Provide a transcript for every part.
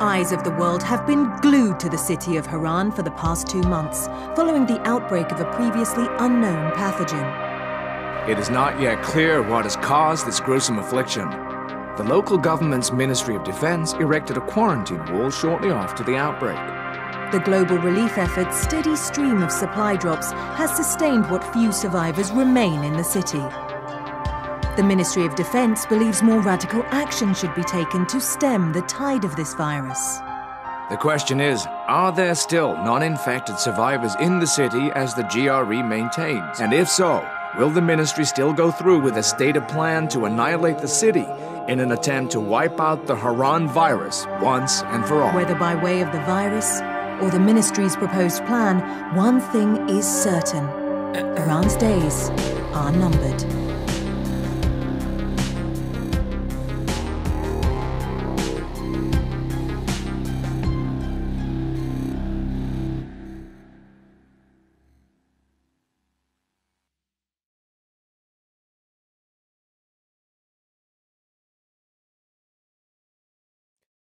eyes of the world have been glued to the city of Harran for the past two months, following the outbreak of a previously unknown pathogen. It is not yet clear what has caused this gruesome affliction. The local government's Ministry of Defense erected a quarantine wall shortly after the outbreak. The global relief effort's steady stream of supply drops has sustained what few survivors remain in the city. The Ministry of Defense believes more radical action should be taken to stem the tide of this virus. The question is, are there still non-infected survivors in the city as the GRE maintains? And if so, will the ministry still go through with a stated plan to annihilate the city in an attempt to wipe out the Harran virus once and for all? Whether by way of the virus or the ministry's proposed plan, one thing is certain. Harran's days are numbered.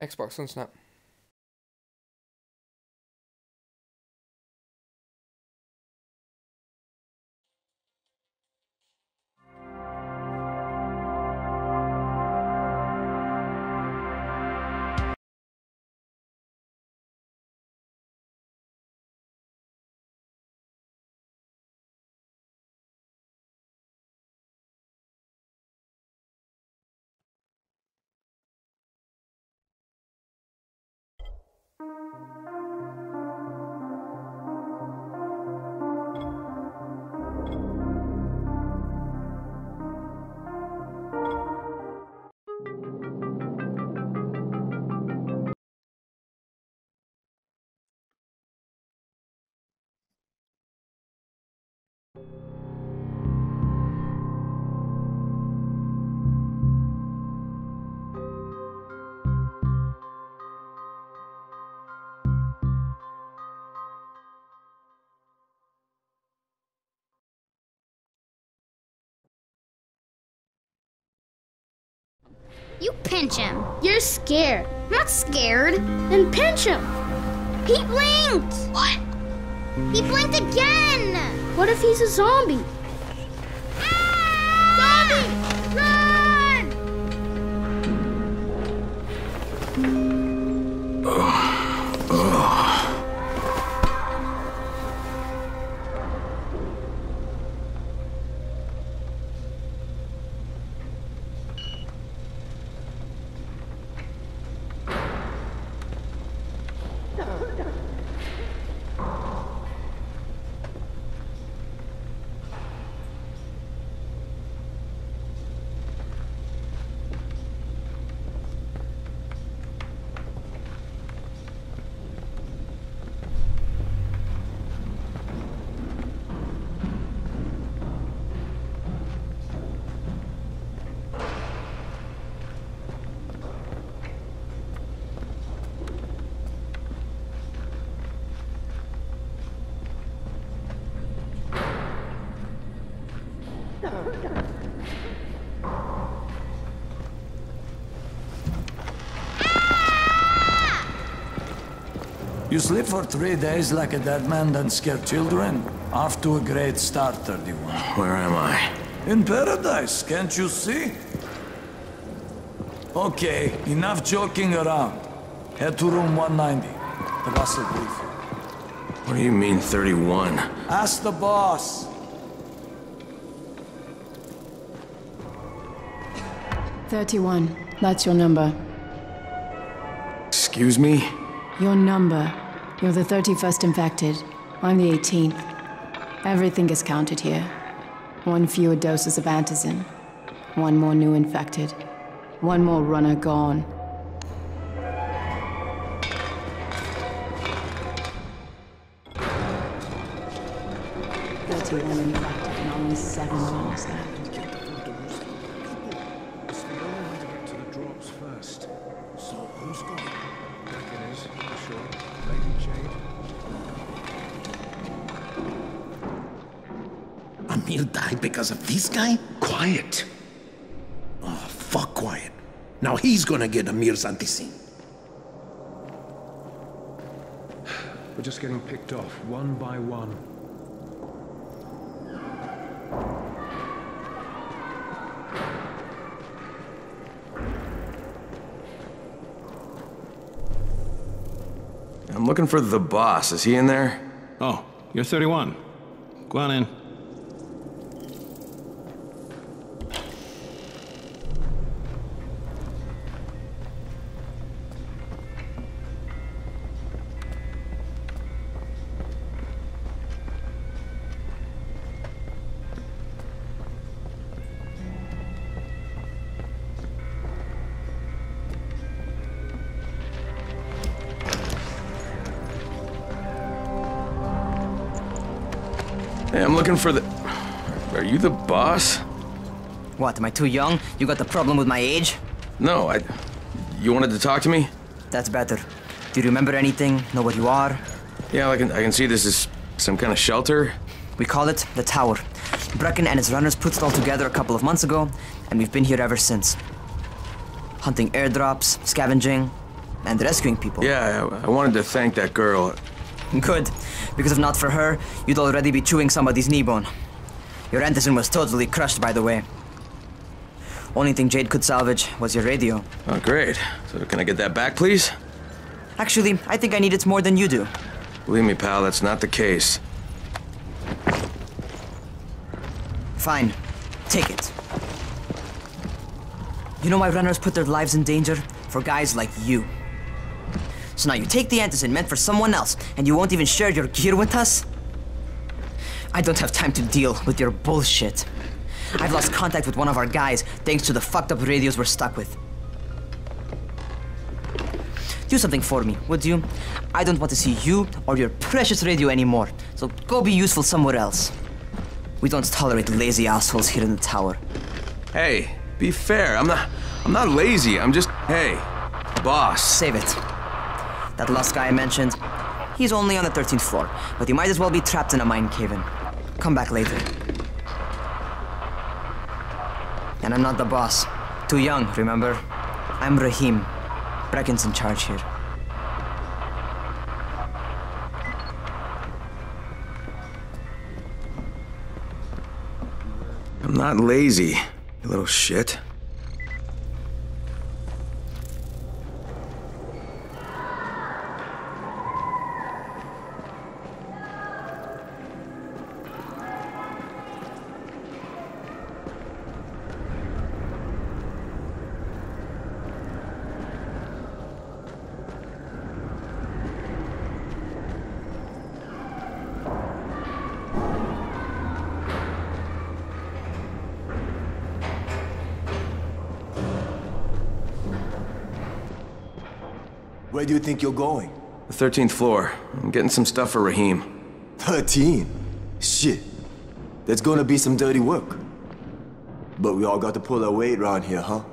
Xbox on Snap. You pinch him. You're scared. I'm not scared. Then pinch him. He blinked. What? He blinked again. What if he's a zombie? Ah! Zombie! Run! You sleep for three days like a dead man, then scare children? Off to a great start, 31. Where am I? In paradise, can't you see? Okay, enough joking around. Head to room 190. The boss will brief you. What do you mean 31? Ask the boss. Thirty-one. That's your number. Excuse me? Your number. You're the 31st infected. I'm the 18th. Everything is counted here. One fewer doses of antizin. One more new infected. One more runner gone. Thirty-one infected and only seven runners left. Because of this guy? Quiet. Oh, fuck quiet. Now he's gonna get Amir's Antizin. just getting picked off, one by one. I'm looking for the boss. Is he in there? Oh, you're 31. Go on in. Boss? What, am I too young? You got the problem with my age? No, I. You wanted to talk to me? That's better. Do you remember anything? Know what you are? Yeah, I can. I can see this is some kind of shelter. We call it the Tower. Brecken and his runners put it all together a couple of months ago, and we've been here ever since. Hunting airdrops, scavenging, and rescuing people. Yeah, I, I wanted to thank that girl. Good, because if not for her, you'd already be chewing somebody's knee bone. Your Antizin was totally crushed, by the way. Only thing Jade could salvage was your radio. Oh, great. So can I get that back, please? Actually, I think I need it more than you do. Believe me, pal, that's not the case. Fine. Take it. You know why runners put their lives in danger? For guys like you. So now you take the Antizin meant for someone else, and you won't even share your gear with us? I don't have time to deal with your bullshit. I've lost contact with one of our guys thanks to the fucked up radios we're stuck with. Do something for me, would you? I don't want to see you or your precious radio anymore, so go be useful somewhere else. We don't tolerate lazy assholes here in the tower. Hey, be fair. I'm not. I'm not lazy. I'm just. Hey, boss. Save it. That last guy I mentioned, he's only on the 13th floor, but he might as well be trapped in a mine cave-in. Come back later. And I'm not the boss. Too young, remember? I'm Rahim. Brecken's in charge here. I'm not lazy, you little shit. Think you're going? The 13th floor. I'm getting some stuff for Rahim. 13? Shit. That's gonna be some dirty work. But we all got to pull our weight around here, huh?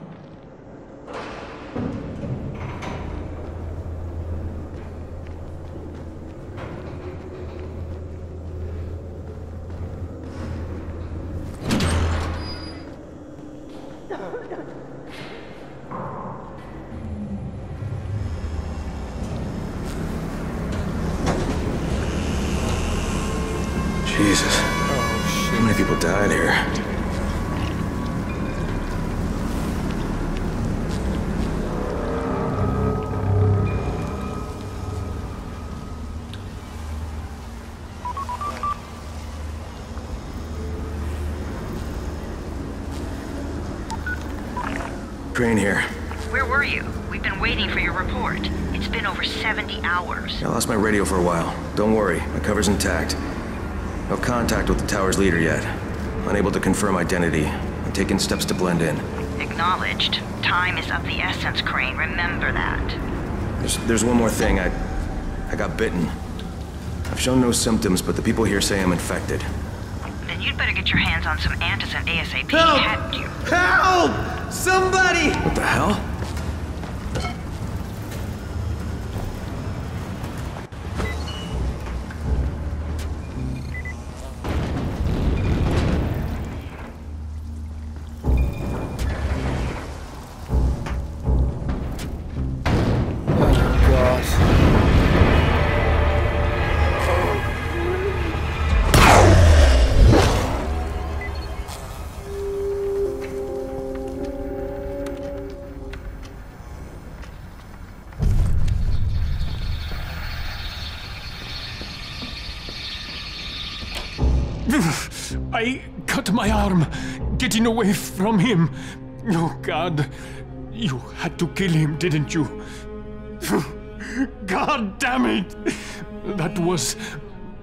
Leader yet. Unable to confirm identity. I'm taking steps to blend in. Acknowledged. Time is of the essence, Crane. Remember that. There's, there's one more thing. I, I got bitten. I've shown no symptoms, but the people here say I'm infected. Then you'd better get your hands on some Antizin ASAP, Help! hadn't you? Help! Somebody! What the hell? Cut arm getting away from him. Oh, God. You had to kill him, didn't you? God damn it! That was.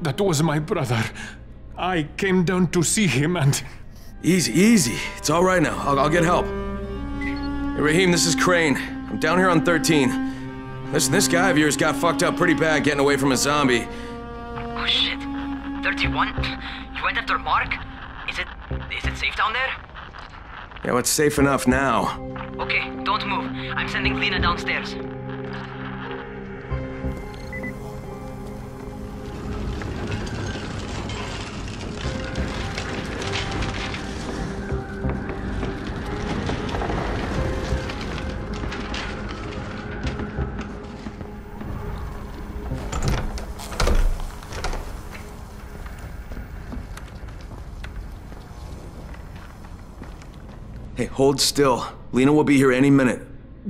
That was my brother. I came down to see him and. Easy, easy. It's all right now. I'll, I'll get help. Hey, Rahim, this is Crane. I'm down here on 13. Listen, this guy of yours got fucked up pretty bad getting away from a zombie. Oh shit. 31? You went after Mark? Is it safe down there? Yeah, well, it's safe enough now. Okay, don't move. I'm sending Lena downstairs. Hey, hold still. Lena will be here any minute.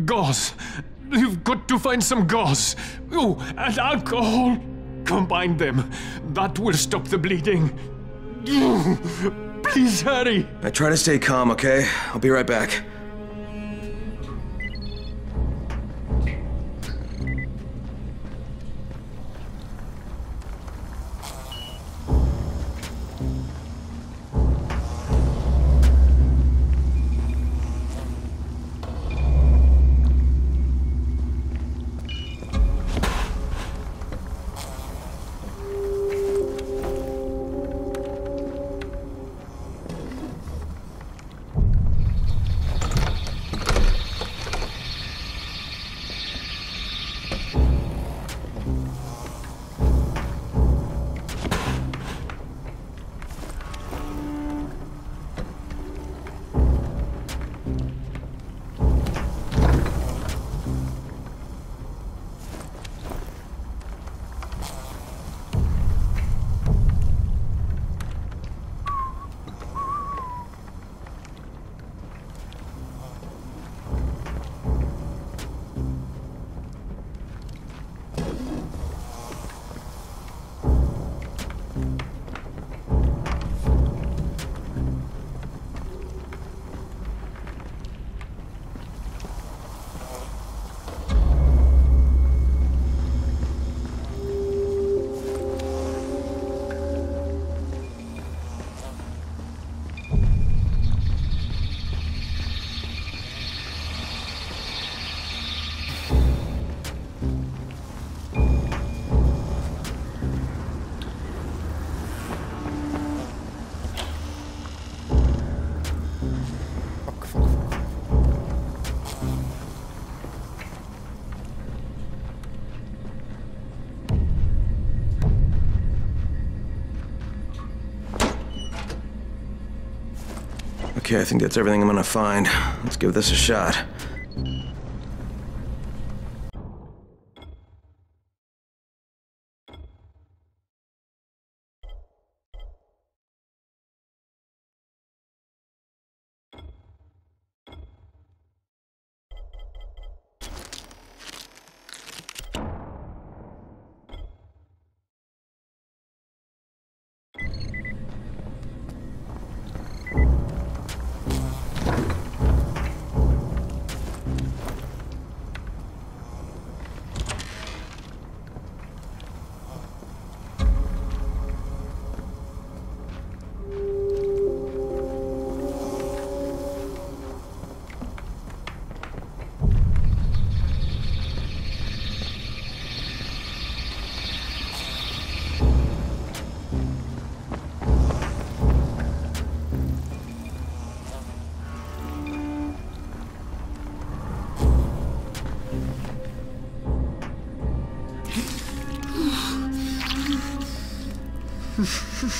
Gauze. You've got to find some gauze. Oh, and alcohol. Combine them. That will stop the bleeding. Please hurry. I try to stay calm, okay? I'll be right back. Okay, I think that's everything I'm gonna find. Let's give this a shot.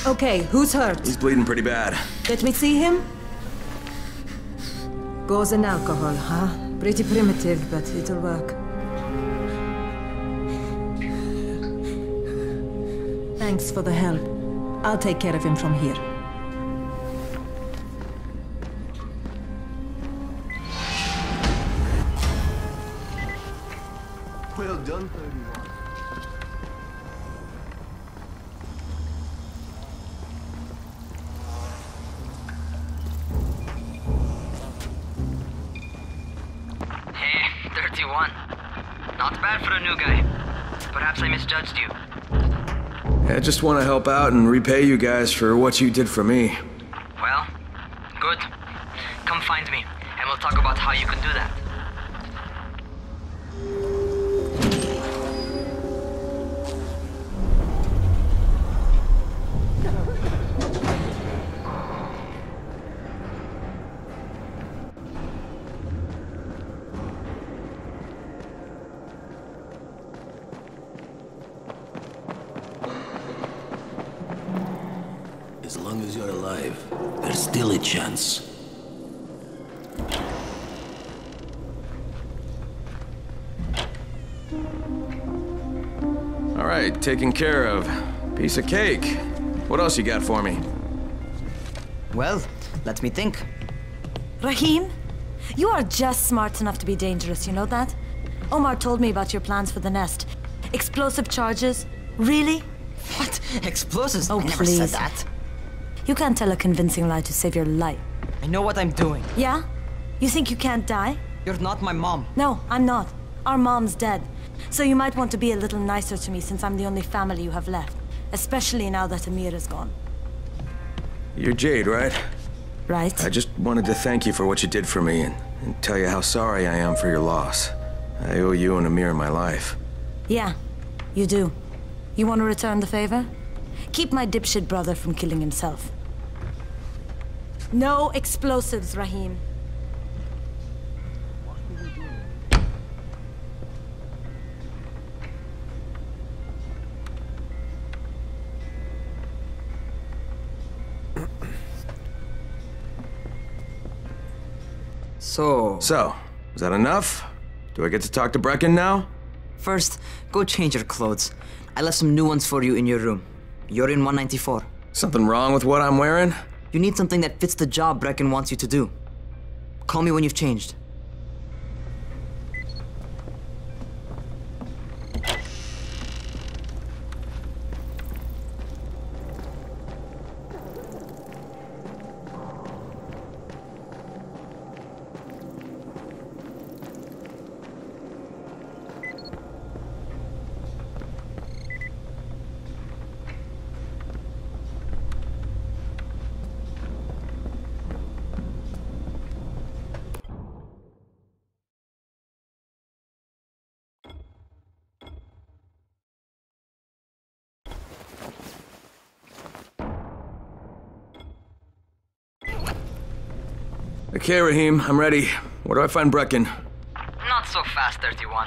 Okay, who's hurt? He's bleeding pretty bad. Let me see him. Gauze and alcohol, huh? Pretty primitive, but it'll work. Thanks for the help. I'll take care of him from here. Just want to help out and repay you guys for what you did for me. Piece of cake. What else you got for me? Well, let me think. Rahim, you are just smart enough to be dangerous, you know that? Omar told me about your plans for the nest. Explosive charges? Really? What? Explosives? Oh, I never please. said that. You can't tell a convincing lie to save your life. I know what I'm doing. Yeah? You think you can't die? You're not my mom. No, I'm not. Our mom's dead. So you might want to be a little nicer to me since I'm the only family you have left. Especially now that Amir is gone. You're Jade, right? Right. I just wanted to thank you for what you did for me and, and tell you how sorry I am for your loss. I owe you and Amir my life. Yeah, you do. You want to return the favor? Keep my dipshit brother from killing himself. No explosives, Rahim. So... So, is that enough? Do I get to talk to Brecken now? First, go change your clothes. I left some new ones for you in your room. You're in 194. Something wrong with what I'm wearing? You need something that fits the job Brecken wants you to do. Call me when you've changed. Okay, Rahim, I'm ready. Where do I find Brecken? Not so fast, 31.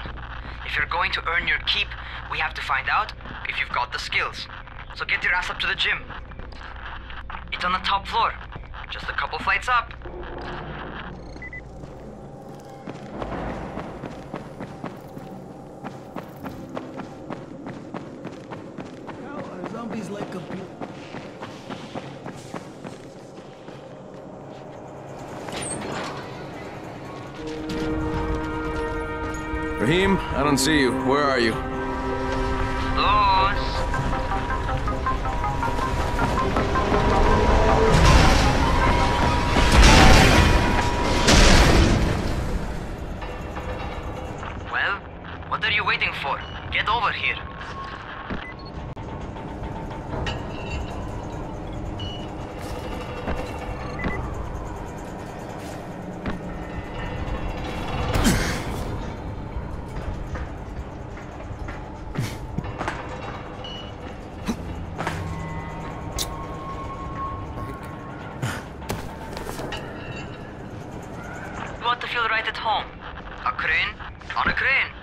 If you're going to earn your keep, we have to find out if you've got the skills. So get your ass up to the gym. It's on the top floor, just a couple flights up. Don't see you. Where are you? Want to feel right at home. A crane on a crane.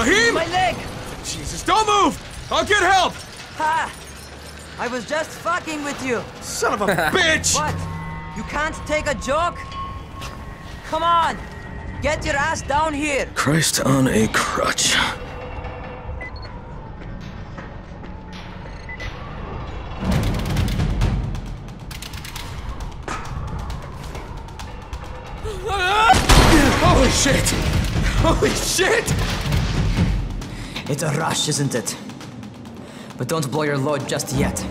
Rahim! My leg! Jesus, don't move! I'll get help! Ha! I was just fucking with you. Son of a bitch! What? You can't take a joke? Come on! Get your ass down here! Christ on a crutch. It's a rush, isn't it? But don't blow your load just yet.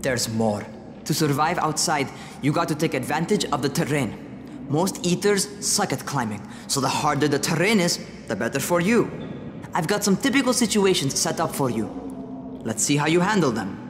There's more. To survive outside, you got to take advantage of the terrain. Most eaters suck at climbing, so the harder the terrain is, the better for you. I've got some typical situations set up for you. Let's see how you handle them.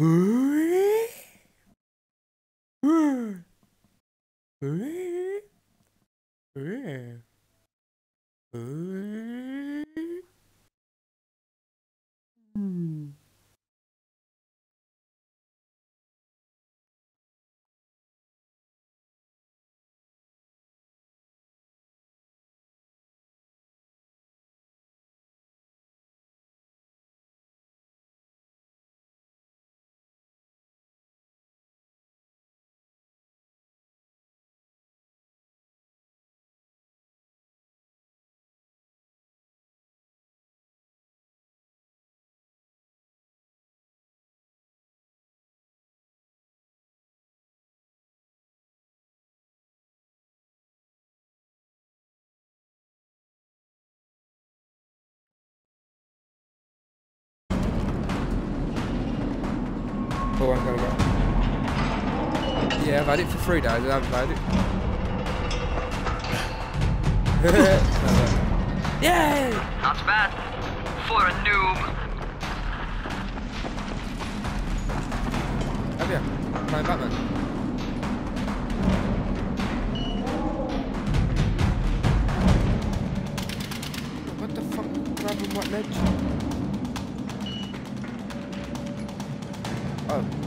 Huh? Oh, I'm gonna go. Yeah, I've had it for three days. I've had it. Yay! Not bad. For a noob. Have you? Playing Batman? What the fuck? Grabbing what ledge? Oh.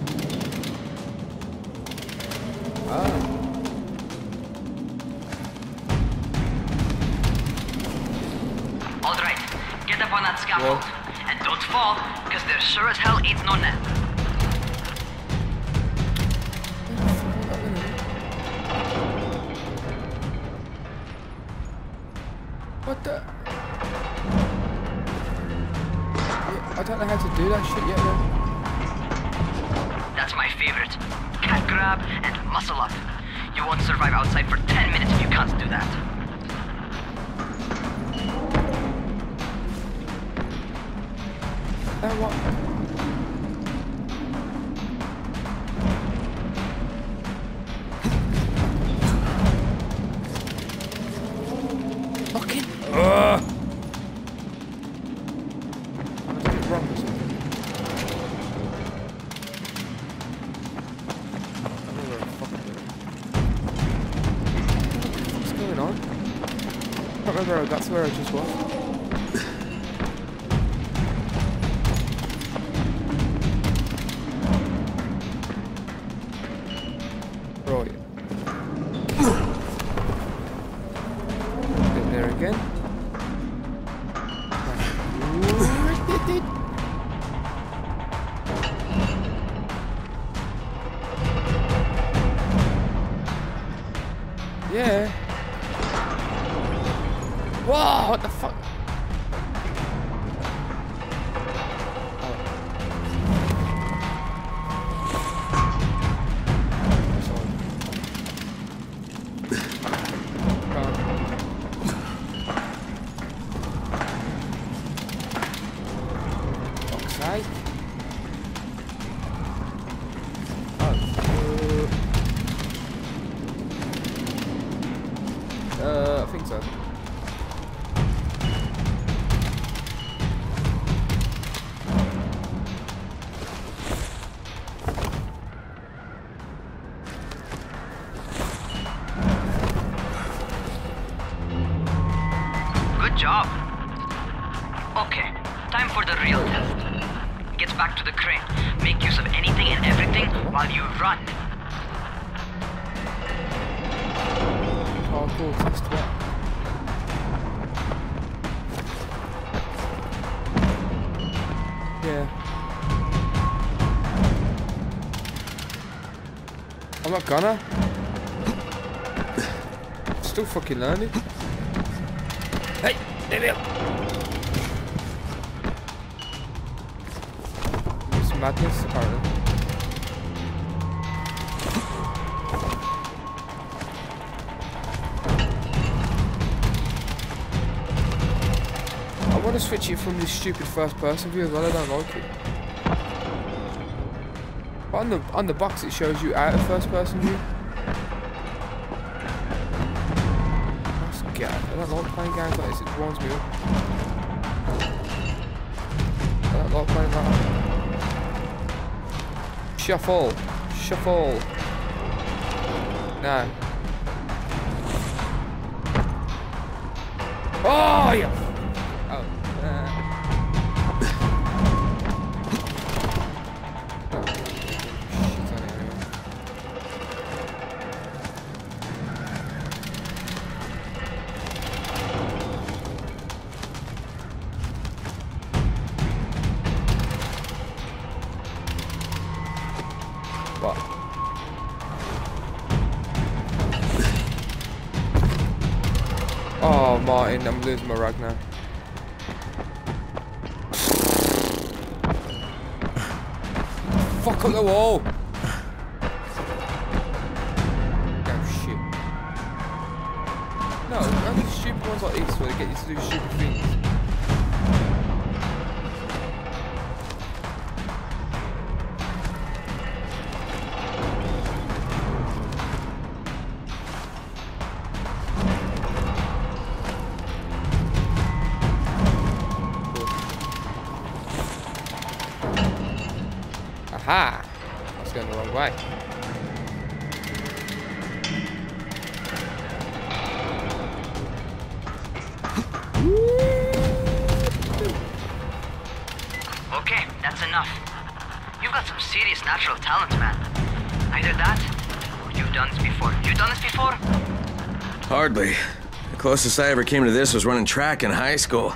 Can't remember how that's where I just was. What the gonna. Still fucking learning. Hey, up. It's madness, apparently. I want to switch it from this stupid first person view as well, I don't like it. On the, on the box it shows you out of first person view. That's gag. I don't like playing games like this, it winds me up. I don't like playing that. Shuffle. Shuffle. No. What? Oh, Martin, I'm losing my rag now. Fuck up the wall! Oh shit. No, only stupid ones like this where they get you to do stupid things. Closest I ever came to this was running track in high school.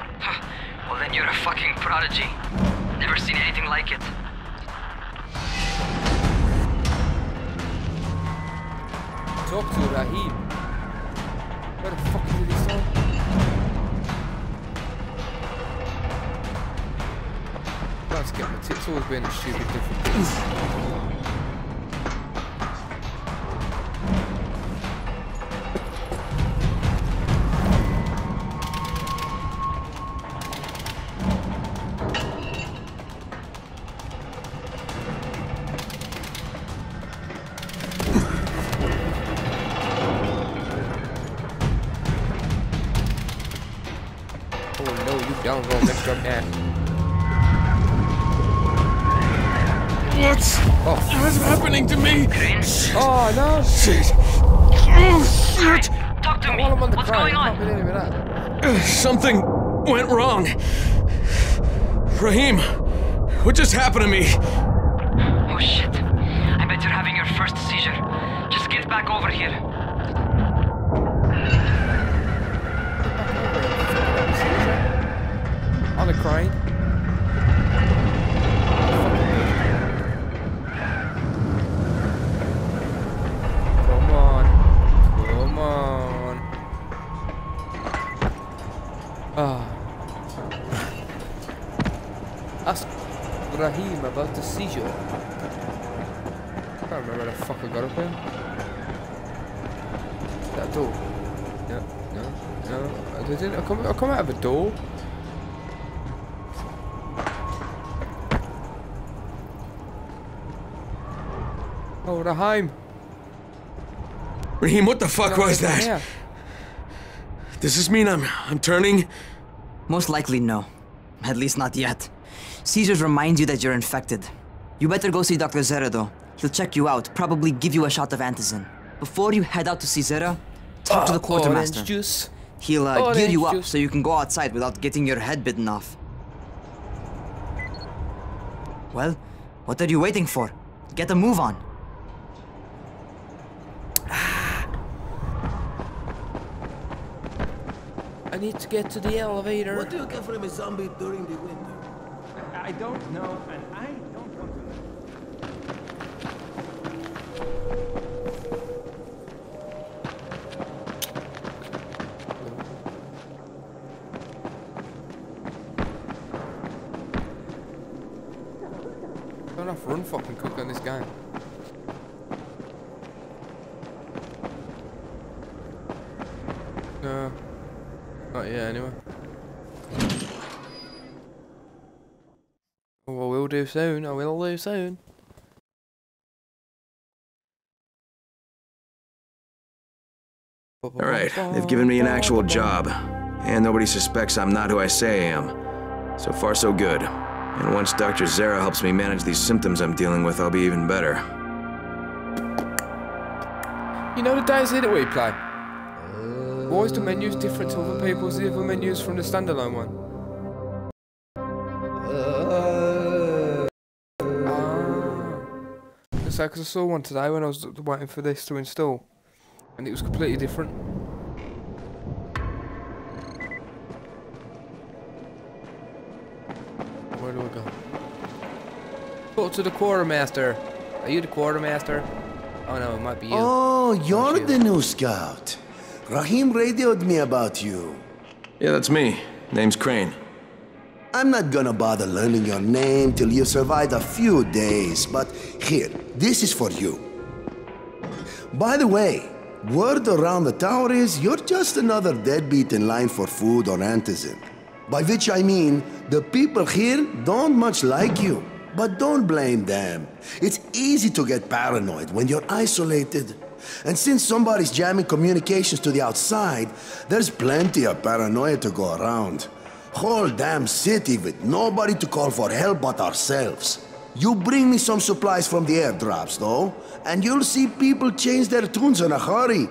Rahim about the seizure. I can't remember how the fuck I got up here. That door. No, no, no. I didn't. I come, I come out of a door. Oh, Rahim. Rahim, what the fuck was that? here. Does this mean I'm I'm turning? Most likely no. At least not yet. Seizures remind you that you're infected. You better go see Dr. Zere though. He'll check you out, probably give you a shot of antizin. Before you head out to see Zere, talk to the Ah, quartermaster. Orange juice. He'll uh, gear you up juice. so you can go outside without getting your head bitten off. Well, what are you waiting for? Get a move on. I need to get to the elevator. What do you get from a zombie during the winter? I don't know, and I don't want to know. Don't have run fucking quick on this game. No. Not yet, anyway. Oh, I will do soon. I will do soon. All right, they've given me an actual job, and nobody suspects I'm not who I say I am. So far, so good. And once Dr. Zere helps me manage these symptoms I'm dealing with, I'll be even better. You know the days here that we play? Why is the menus different to other people's the other menus from the standalone one? It's like 'cause I saw one today when I was waiting for this to install, and it was completely different. Where do we go? Talk to the quartermaster. Are you the quartermaster? Oh no, it might be you. Oh, you're the new scout. Rahim radioed me about you. Yeah, that's me. Name's Crane. I'm not gonna bother learning your name till you survive a few days, but here, this is for you. By the way, word around the tower is you're just another deadbeat in line for food or antizin. By which I mean, the people here don't much like you. But don't blame them. It's easy to get paranoid when you're isolated. And since somebody's jamming communications to the outside, there's plenty of paranoia to go around. Whole damn city with nobody to call for help but ourselves. You bring me some supplies from the airdrops, though, and you'll see people change their tunes in a hurry.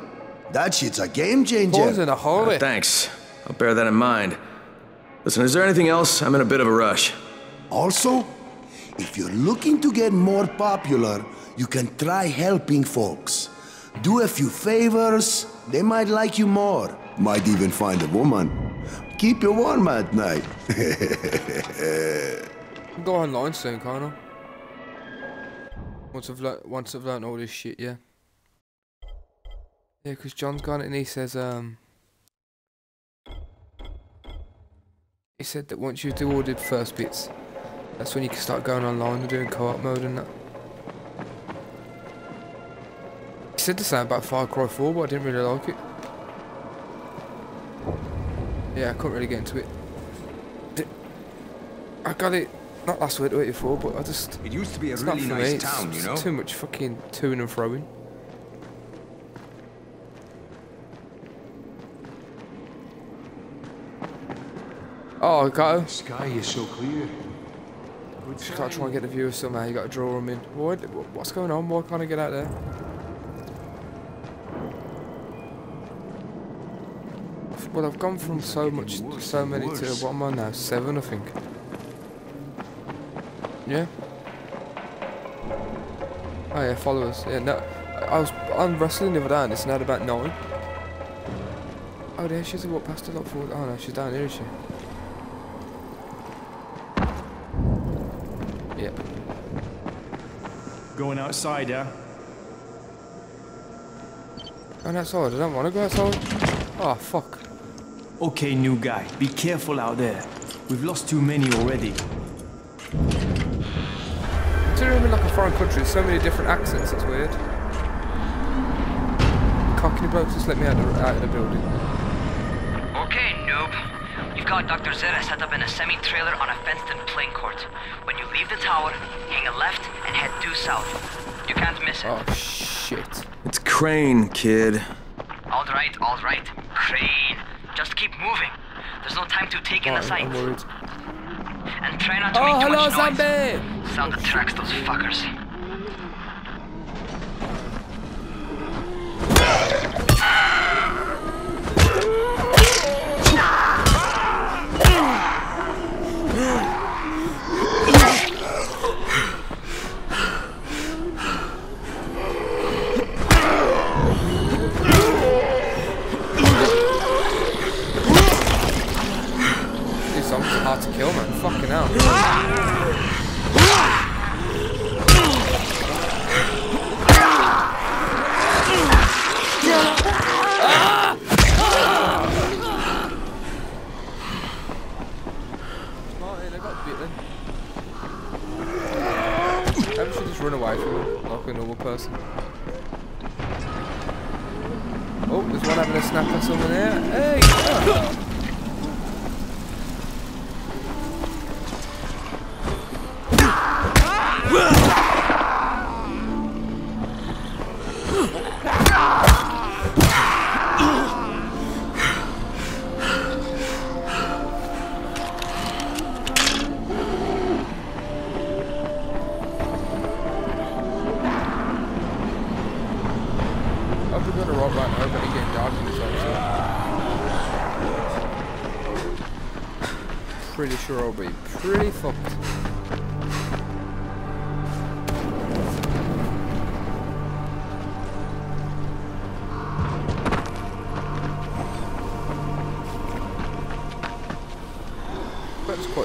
That shit's a game changer. Tunes in a hurry? Uh, thanks. I'll bear that in mind. Listen, is there anything else? I'm in a bit of a rush. Also, if you're looking to get more popular, you can try helping folks. Do a few favors, they might like you more. Might even find a woman. Keep you warm at night. go online soon, can't Once I've learnt, once I've learnt all this shit, yeah. Yeah, because John's gone and he says, um... He said that once you do all the first bits, that's when you can start going online and doing co-op mode and that. He said the same about Far Cry 4, but I didn't really like it. Yeah, I couldn't really get into it. I got it not last week, week before, but I just. It used to be a really nice. It's town, you know? Too much fucking toing and throwing. Oh, I got to. The sky is so clear. Good Just gotta try and get the viewers somehow. You gotta draw them in. What? What's going on? Why can't I get out there? Well, I've gone from so much, so many to what am I now? Seven, I think. Yeah. Oh yeah, followers. Yeah, no, I was on wrestling the other day and it's now about nine. Oh, there she's a walk past a lot forward. Oh no, she's down here, is she? Yep. Going outside, yeah? Going outside. I don't want to go outside. Oh fuck. Okay, new guy. Be careful out there. We've lost too many already. Considering we're in like a foreign country, there's so many different accents, it's weird. Cockney blokes just let me out of, out of the building. Okay, noob. You've got Dr. Zere set up in a semi-trailer on a fenced-in playing court. When you leave the tower, hang a left and head due south. You can't miss it. Oh, shit. It's Crane, kid. All right, all right. Crane. Just keep moving. There's no time to take in Oh, the sight. I'm worried. And try not to Oh, make too hello, much noise. zombie! Sound attracts those fuckers.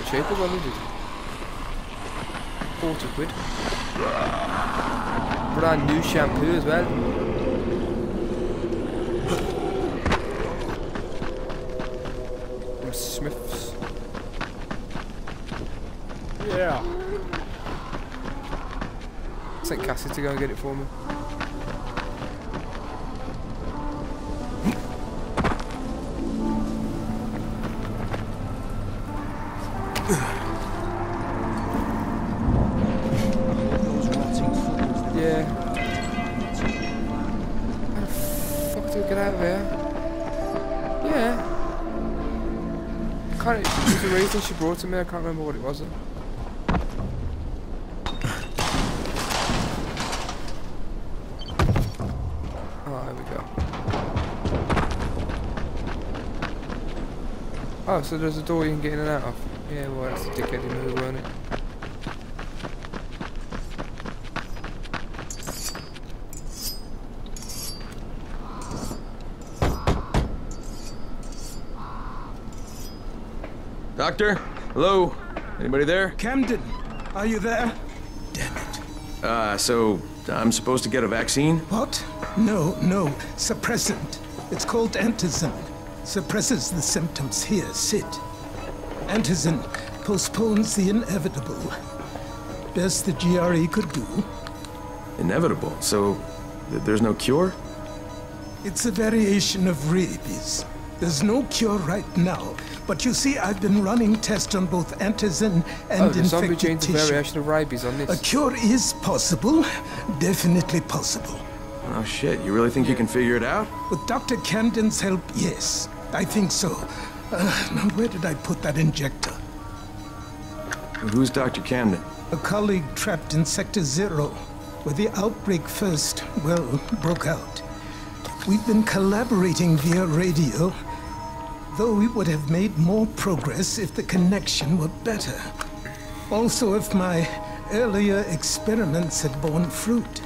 Was as well, isn't it? 40 quid. Brand new shampoo as well. From Smith's. Yeah. Sent Cassie to go and get it for me. Brought it me. I can't remember what it was. Oh, there we go. Oh, so there's a door you can get in and out of. Yeah, well, that's a dickheady move, wasn't it? Doctor? Hello? Anybody there? Camden, are you there? Damn it. Uh, so I'm supposed to get a vaccine? What? No, no. Suppressant. It's called antizin. Suppresses the symptoms. Here, sit. Antizin postpones the inevitable. Best the GRE could do. Inevitable. So th- there's no cure? It's a variation of rabies. There's no cure right now. But you see, I've been running tests on both antizin and oh, the zombie infected gene's tissue. variation of rabies on this. A cure is possible. Definitely possible. Oh shit, you really think you can figure it out? With Dr. Camden's help, yes. I think so. Uh, now, where did I put that injector? Who's Dr. Camden? A colleague trapped in Sector Zero, where the outbreak first, well, broke out. We've been collaborating via radio. Though we would have made more progress if the connection were better. Also, if my earlier experiments had borne fruit.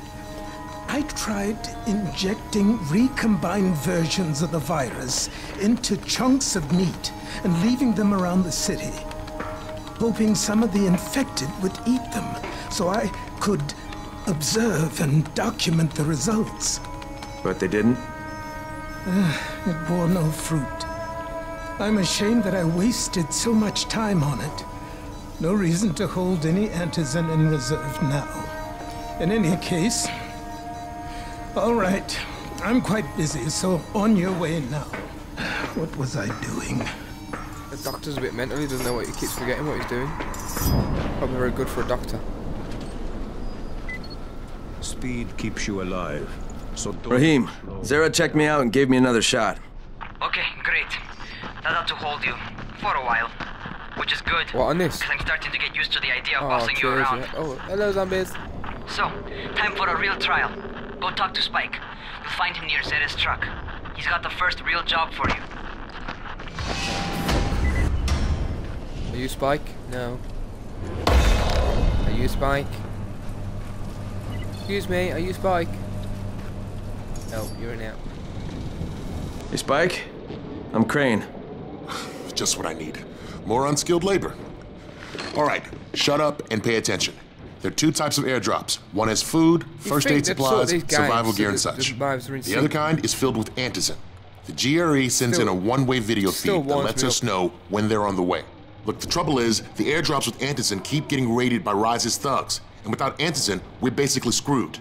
I tried injecting recombined versions of the virus into chunks of meat and leaving them around the city, hoping some of the infected would eat them so I could observe and document the results. But they didn't? Uh, it bore no fruit. I'm ashamed that I wasted so much time on it. No reason to hold any antizin in reserve now. In any case, all right. I'm quite busy, so on your way now. What was I doing? The doctor's a bit mental, he doesn't know what he keeps forgetting what he's doing. Probably very good for a doctor. Speed keeps you alive. So Rahim, Zere checked me out and gave me another shot. Okay, great. That ought to hold you. For a while. Which is good. What on this? Because I'm starting to get used to the idea of Oh, bossing you cheers, around. yeah. Oh, hello, zombies. So, time for a real trial. Go talk to Spike. You'll find him near Zed's truck. He's got the first real job for you. Are you Spike? No. Are you Spike? Excuse me, are you Spike? No, you're an out. Hey, Spike? I'm Crane. Just what I need. More unskilled labor. All right, shut up and pay attention. There are two types of airdrops. One has food, first aid that sort of supplies, survival gear, and such. The other kind is filled with antizin. The GRE sends Still- in a one-way video feed that lets us up. know when they're on the way. Look, the trouble is, the airdrops with antizin keep getting raided by Rais's thugs, and without antizin, we're basically screwed.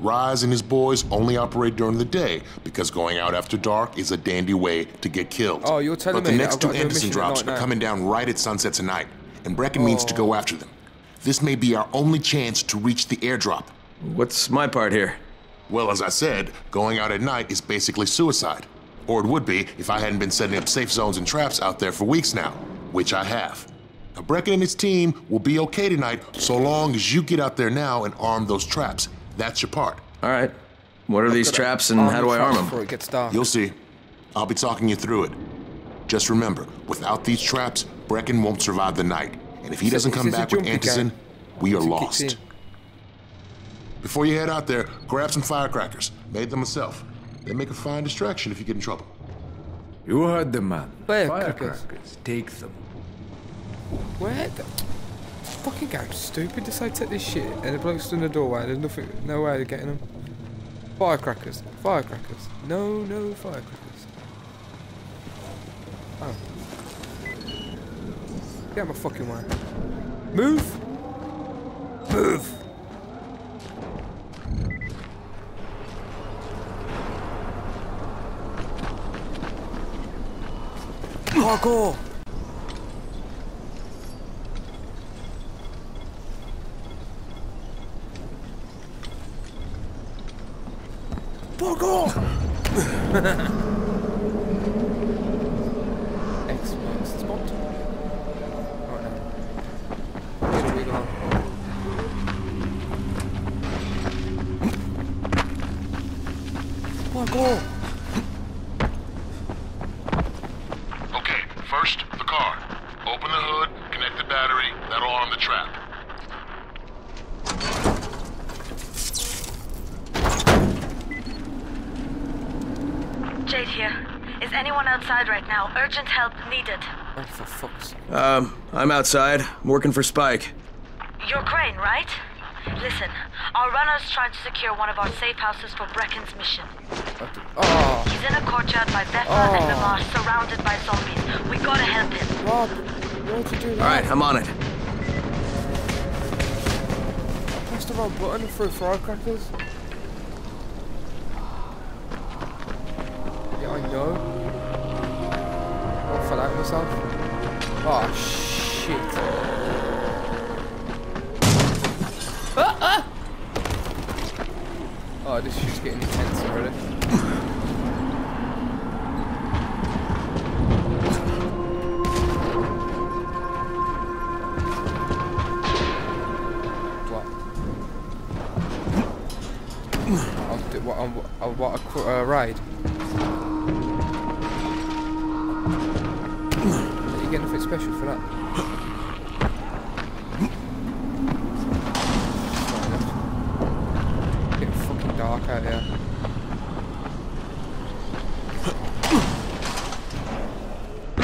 Rais and his boys only operate during the day because going out after dark is a dandy way to get killed. Oh, you're telling but the me that next two got to do a antizin mission at drops are coming down right at sunset tonight, and Brecken means to Oh. go after them. This may be our only chance to reach the airdrop. What's my part here? Well, as I said, going out at night is basically suicide. Or it would be if I hadn't been setting up safe zones and traps out there for weeks now, which I have. Now, Brecken and his team will be okay tonight so long as you get out there now and arm those traps. That's your part. All right. What are these traps and how do I arm them? Before it gets dark. You'll see. I'll be talking you through it. Just remember, without these traps, Brecken won't survive the night. And if he Is doesn't come back with jumpy antizin, guy? we are lost. Before you head out there, grab some firecrackers. Made them myself. They make a fine distraction if you get in trouble. You heard the man. Firecrackers. Firecrackers. Take them. Where the fucking guy's stupid to say take this shit and the bloke's stood in the doorway there's nothing no way of getting them. Firecrackers. Firecrackers. No, no firecrackers. Oh. Get out my fucking way. Move! Move! Parkour! X marks the spot. Right now. Get a wiggle on. Parkour! Okay, first, the car. Open the hood, connect the battery, that'll arm the trap. Jade here. Is anyone outside right now? Urgent help needed. Oh, for fuck's sake. Um, I'm outside. I'm working for Spike. You're Crane, right? Listen, our runner's trying to secure one of our safe houses for Brecken's mission. Oh, He's in a courtyard by Veffa Oh. and Lamar, surrounded by zombies. We gotta help him. Rob, why'd you do that? All right, I'm on it. Press the wrong button for firecrackers.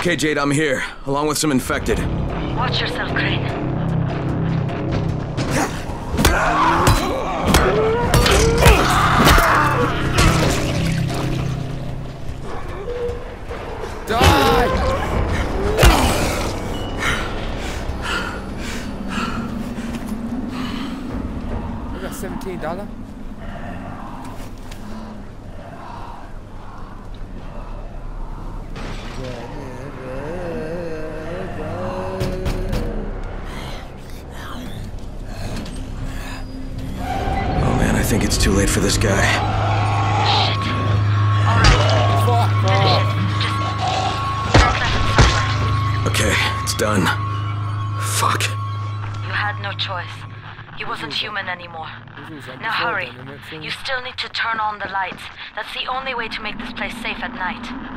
Okay, Jade, I'm here, along with some infected. Watch yourself, Crane. This guy. Okay, it's done. Fuck. You had no choice. He wasn't human anymore. Now hurry. You still need to turn on the lights. That's the only way to make this place safe at night.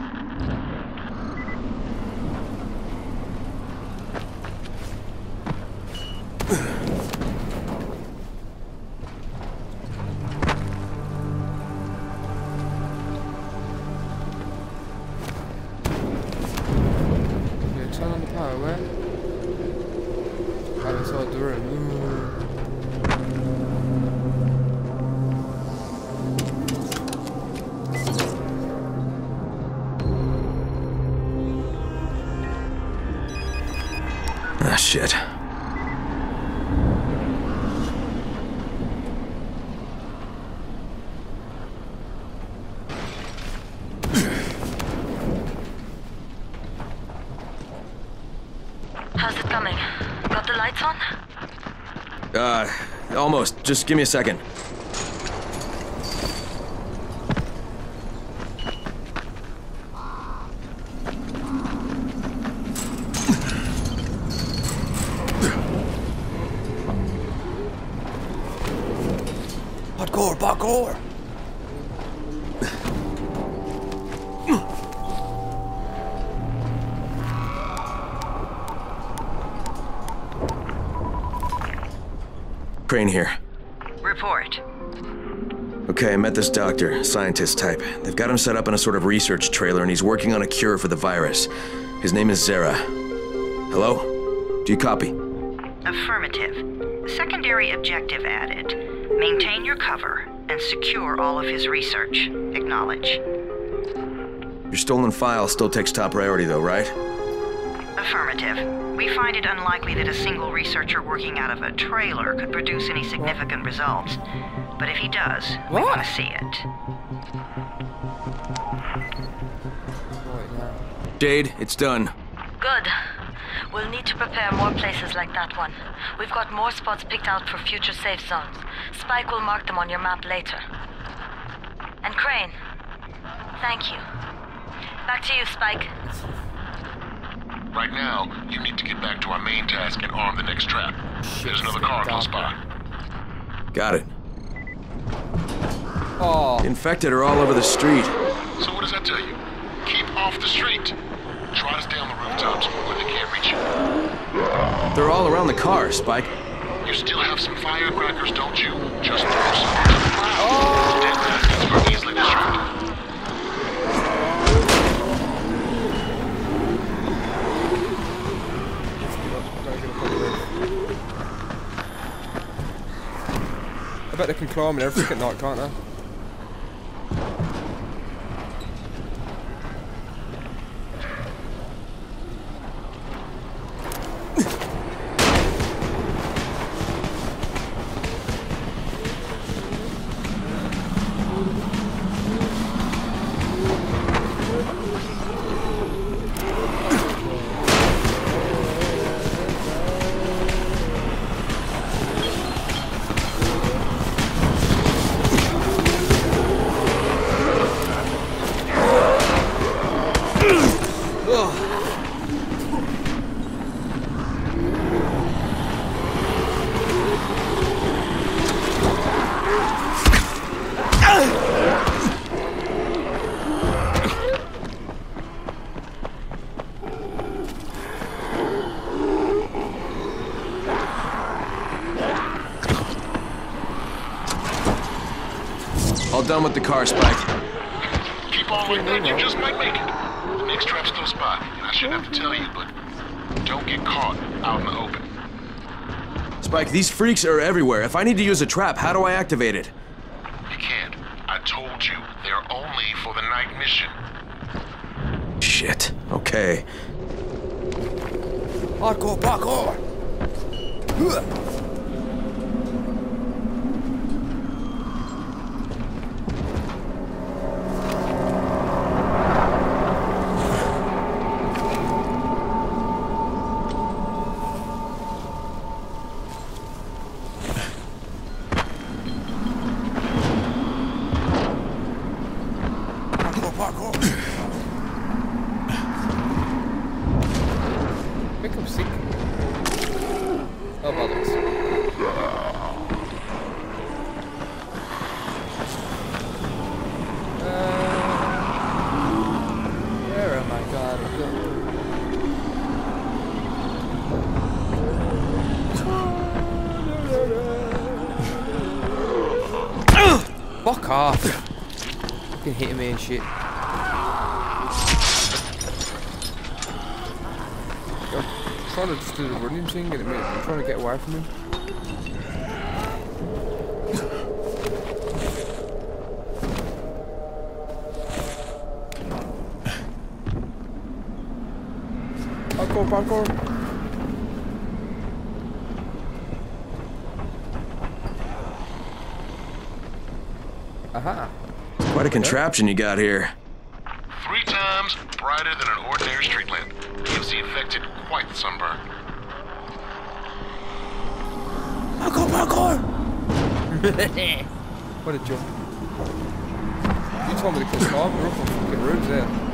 Just give me a second. Doctor, scientist type. They've got him set up in a sort of research trailer, and he's working on a cure for the virus. His name is Zere. Hello? Do you copy? Affirmative. Secondary objective added. Maintain your cover and secure all of his research. Acknowledge. Your stolen file still takes top priority, though, right? Affirmative. We find it unlikely that a single researcher working out of a trailer could produce any significant results. But if he does, we want to see it. Jade, it's done. Good. We'll need to prepare more places like that one. We've got more spots picked out for future safe zones. Spike will mark them on your map later. And Crane, thank you. Back to you, Spike. Right now, you need to get back to our main task and arm the next trap. There's another car close by. Got it. Oh. Infected are all over the street. So what does that tell you? Keep off the street. Try to stay on the rooftops where they can't reach you. They're all around the car, Spike. You still have some firecrackers, don't you? Just throw some into the cloud. Dead bastards are easily distracted. I bet they can climb and everything at night, can't they? Done with the car, Spike. Keep on like that, you just might make it. The next trap's close by, and I shouldn't have to tell you, but don't get caught out in the open. Spike, these freaks are everywhere. If I need to use a trap, how do I activate it? You can't. I told you, they're only for the night mission. Shit. Okay. Hardcore parkour! Parkour, away from him. Parkour, parkour. Aha. Quite a contraption you got here. Three times brighter than an ordinary street lamp. Gives the infected quite the sunburn. Parkour, parkour! what a joke. You told me to kill Scar, we're fucking roofs there.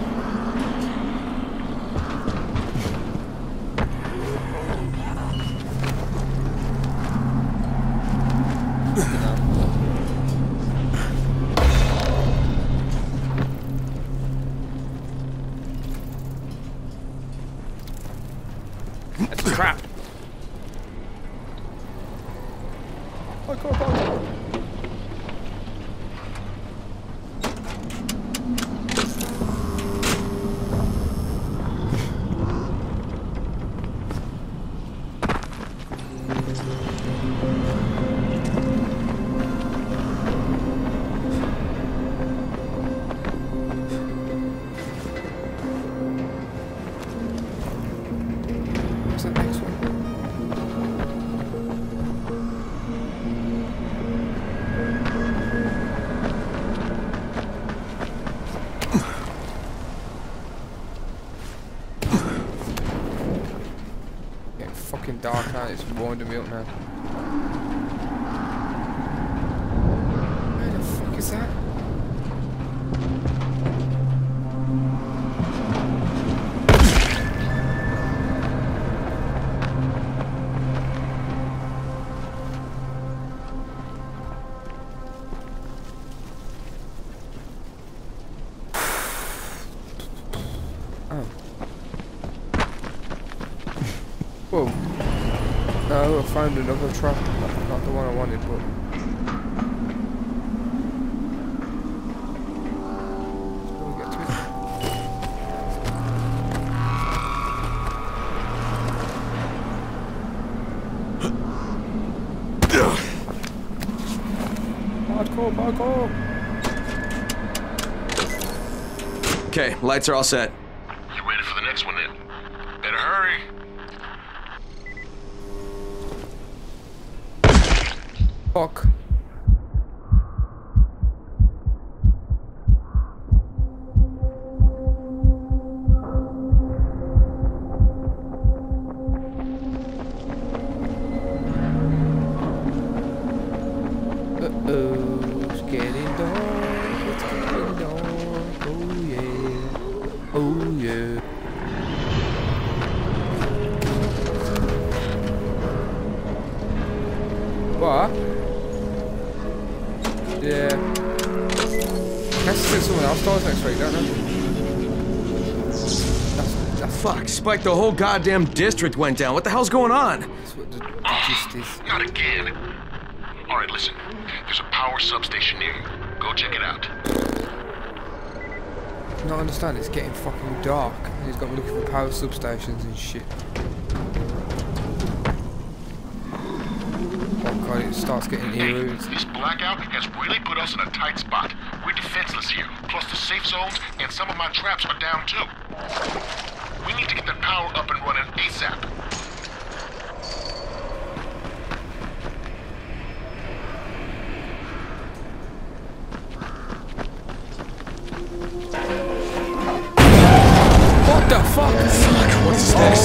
It's winding up now. Found another trap. Not, not the one I wanted, but. Still get to it. Hardcore, parkour! Okay, lights are all set. The whole goddamn district went down. What the hell's going on? Not again. All right, listen. There's a power substation near you. Go check it out. Not understand, it's getting fucking dark. And he's got me looking for power substations and shit. Oh god, it starts getting eerie. This blackout has really put us in a tight spot. We're defenseless here. Plus the safe zones and some of my traps are down too. We need to get that power up and running ASAP. What the fuck? Fuck, what's this? Join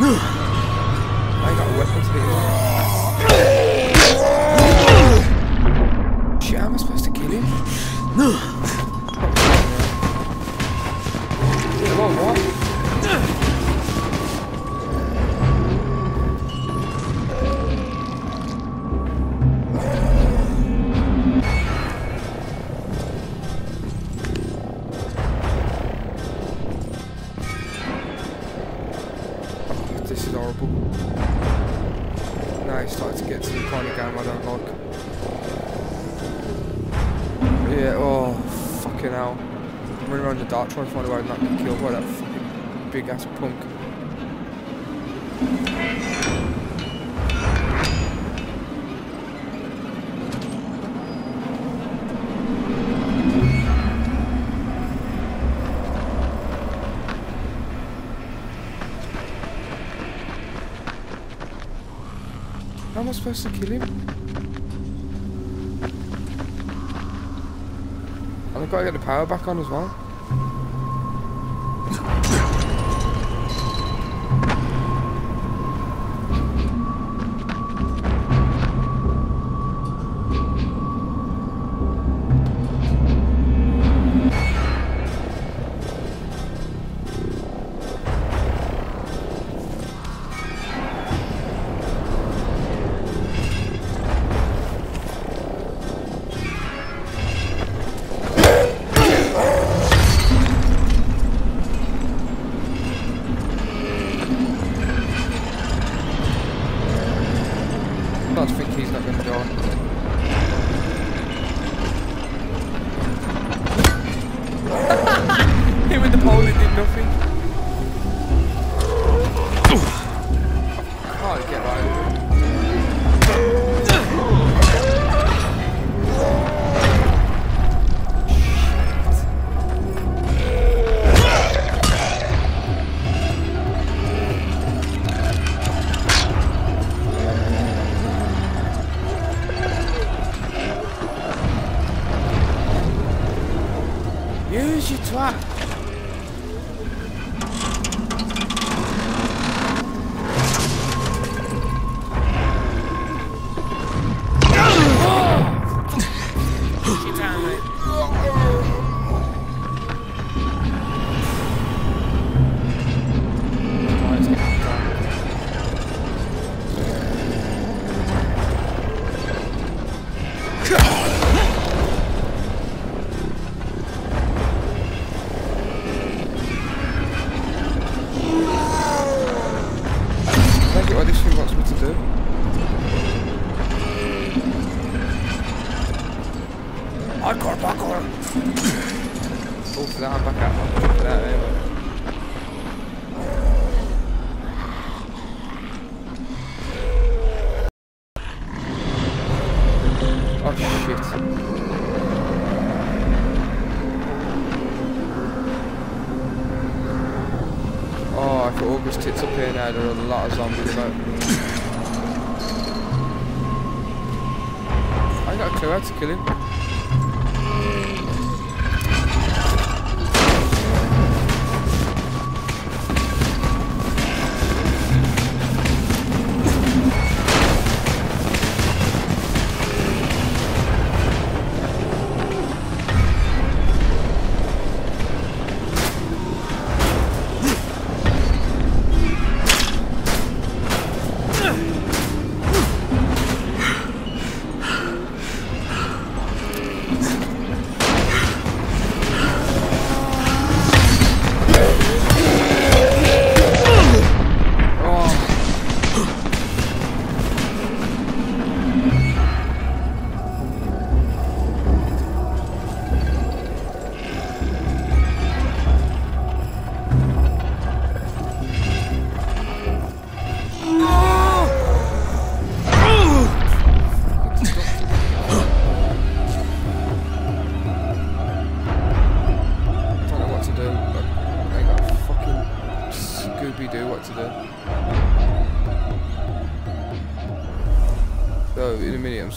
으. Supposed to kill him? And I've got to get the power back on as well. I don't think he's not going to die. Him with the pole, it did nothing.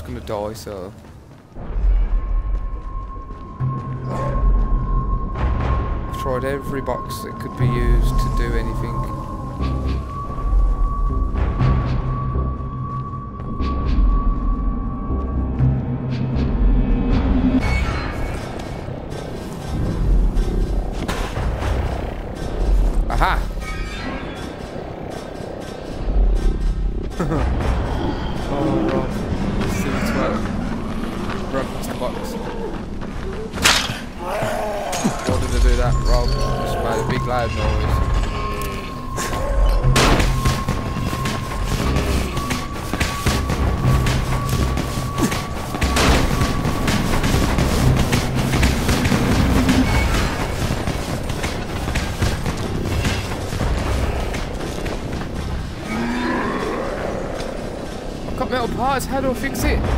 Just gonna die, so... I've tried every box that could be used to do anything. How fix it?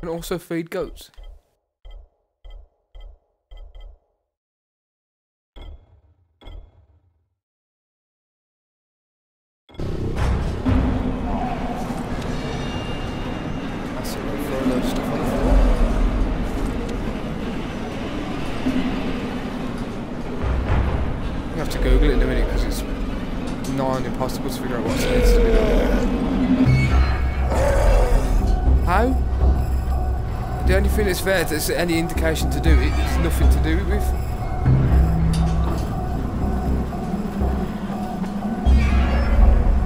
And also feed goats. That's fair that's any indication to do it, it is nothing to do it with.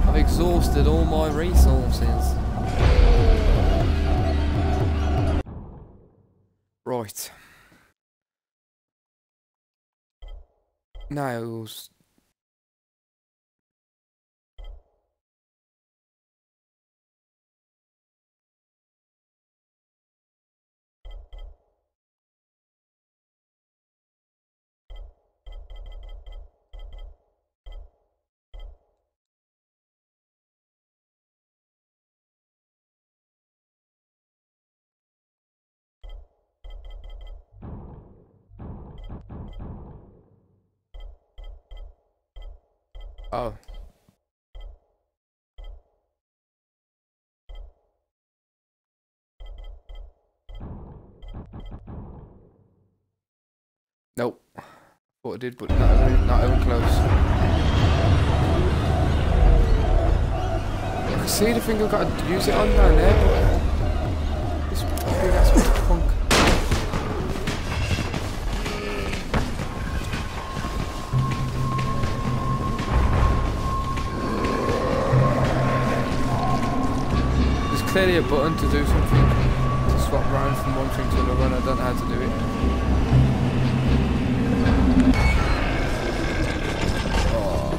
I've exhausted all my resources. Right. Nails. Oh. Nope. Thought I did, but not even, not even close. I can see the thing I've got to use it on down there, but this bit clearly a button to do something, to swap round from one thing to another, and I don't know how to do it. Oh.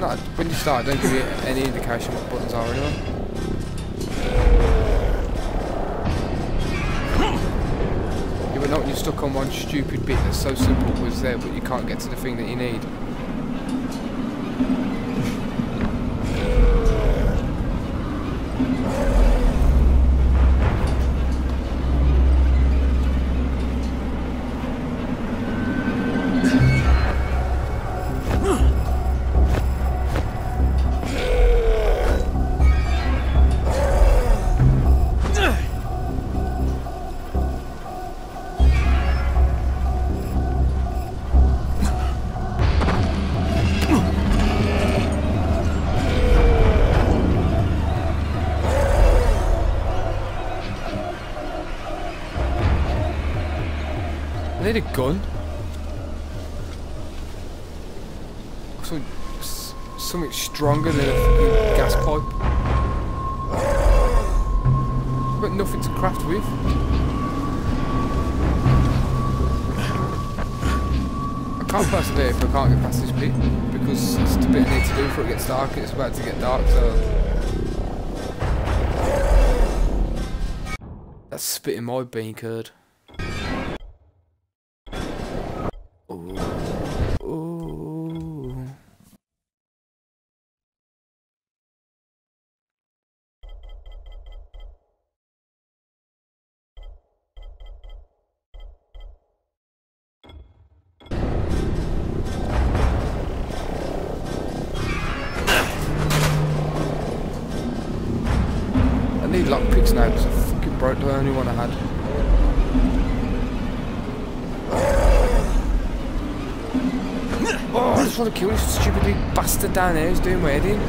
No, when you start, don't give you any indication what buttons are anyway. You were not when you're stuck on one stupid bit that's so simple was there, but you can't get to the thing that you need. Bit because it's a bit I need to do before it gets dark it's about to get dark so That's spitting my bean curd. Oh, I just want to kill this stupid big bastard down there who's doing wedding.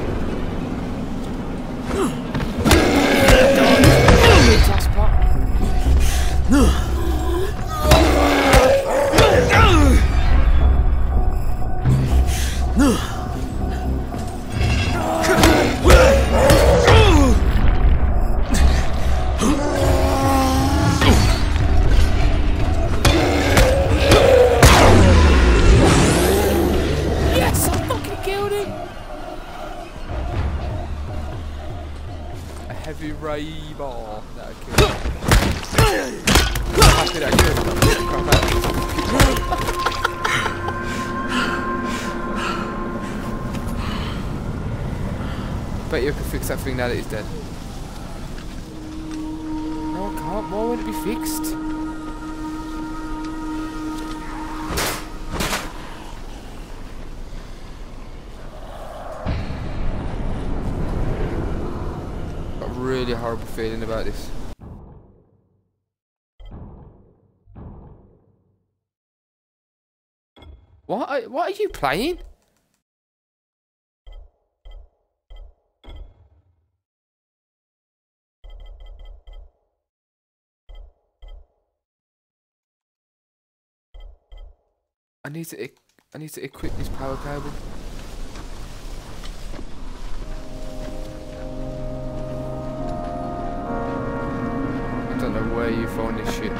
Feeling about this. What? What are you playing? I need to. I need to equip this power cable. This shit.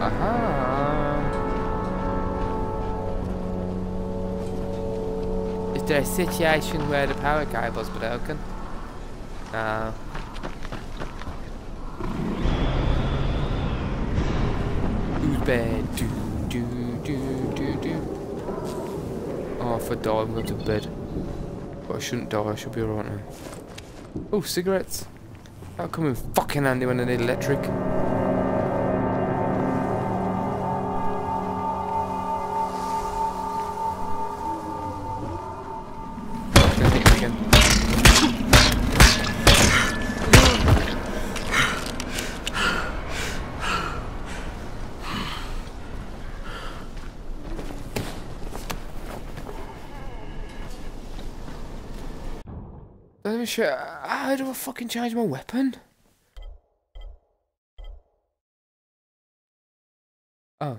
Aha! Is there a situation where the power cable's broken? No. Do do do. If I die, I'm going to bed. But I shouldn't die. I should be alright now. Oh, cigarettes. That'll come in fucking handy when I need electric. Me show. How do I fucking change my weapon? Oh.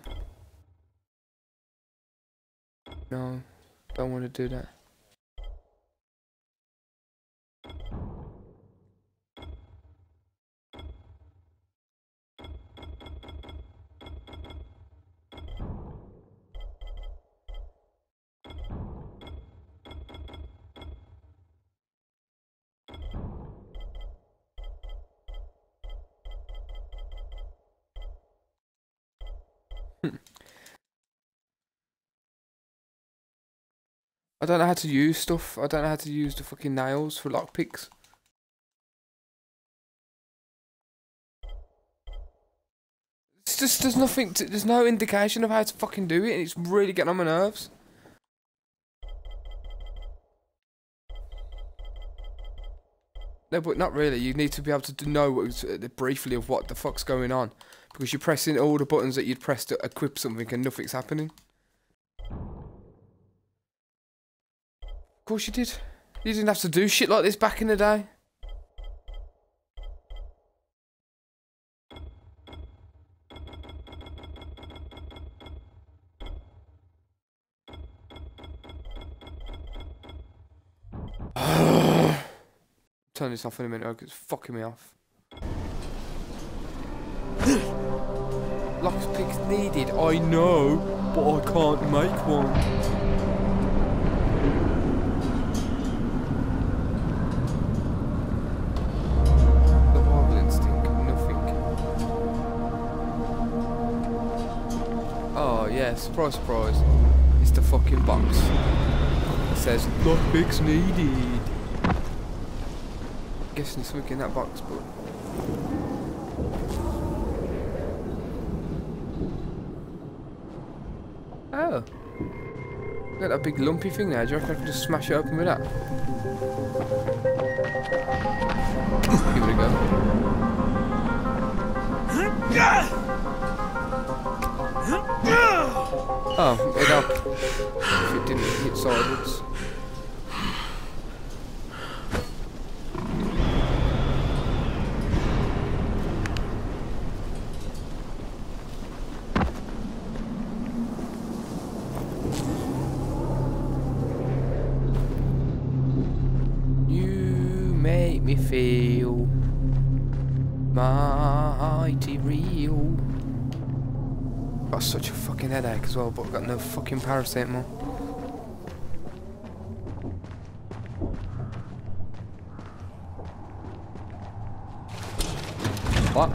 No, don't want to do that. I don't know how to use stuff. I don't know how to use the fucking nails for lockpicks. It's just there's nothing. To, there's no indication of how to fucking do it, and it's really getting on my nerves. No, but not really. You need to be able to know uh, briefly of what the fuck's going on, because you're pressing all the buttons that you'd press to equip something, and nothing's happening. Of course you did. You didn't have to do shit like this back in the day. Turn this off in a minute, it's fucking me off. Lockpicks needed, I know, but I can't make one. Surprise surprise. It's the fucking box. It says lockpicks needed. i Guessing there's something in that box, but Oh. Got that big lumpy thing there. Do you reckon I can just smash it open with that? Give it a go. Oh, it up. If it didn't hit sideways. Feel mighty real. Fucking headache as well, but I've got no fucking paracetamol. What?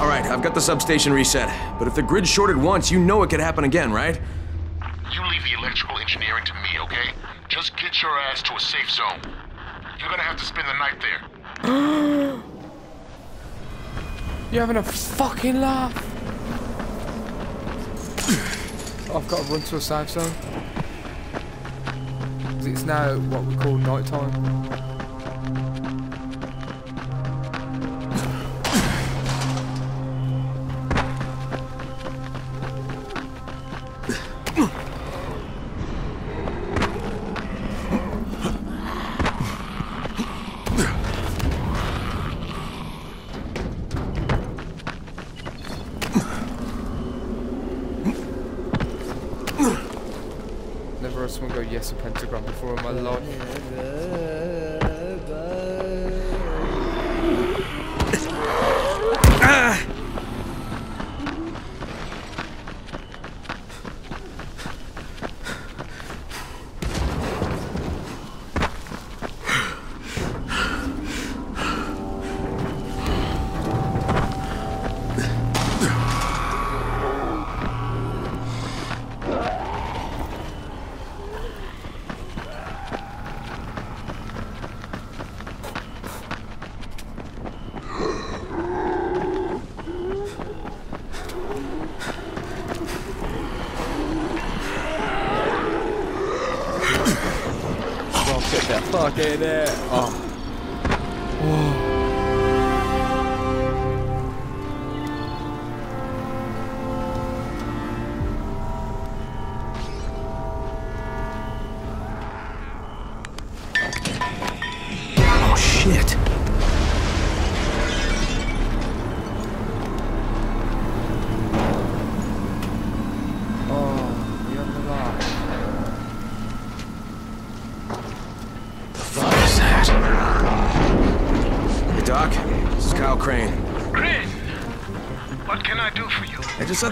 All right, I've got the substation reset. But if the grid shorted once, you know it could happen again, right? You leave the electrical engineering to me, okay? Just get your ass to a safe zone. You're gonna have to spend the night there. You're having a fucking laugh. I've got to run to a safe zone. It's now what we call night time. Well, get that fuck in there. Oh. Oh,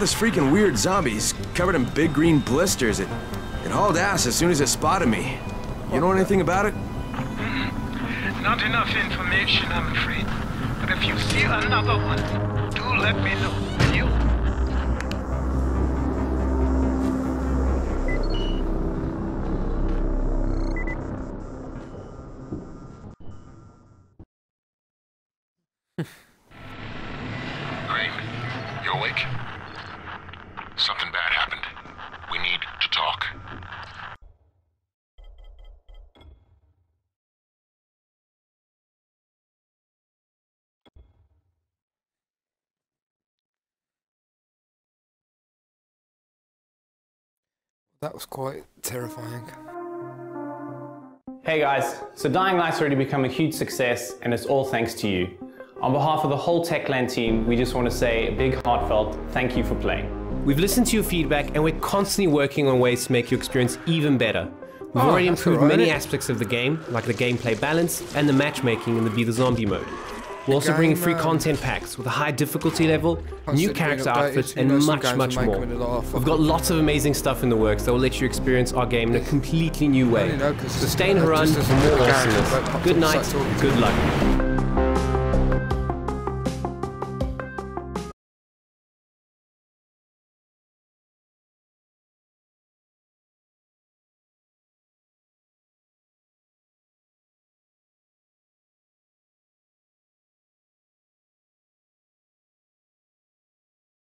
this freaking weird zombies covered in big green blisters. It, it hauled ass as soon as it spotted me. You know anything about it? Mm-hmm. Not enough information, I'm afraid. But if you see another one, do let me know, That was quite terrifying. Hey guys, so Dying Light's already become a huge success and it's all thanks to you. On behalf of the whole Techland team, we just want to say a big heartfelt thank you for playing. We've listened to your feedback and we're constantly working on ways to make your experience even better. We've Oh, already improved alright. many aspects of the game, like the gameplay balance and the matchmaking in the Be the Zombie mode. We're also bringing free content packs with a high difficulty level, new character outfits, and much, much more. them a lot of We've got lots of amazing stuff in the works that will let you experience our game in a completely new way. So stay in Harran for more look at it, but awesomeness. Good night, starts talking to good luck.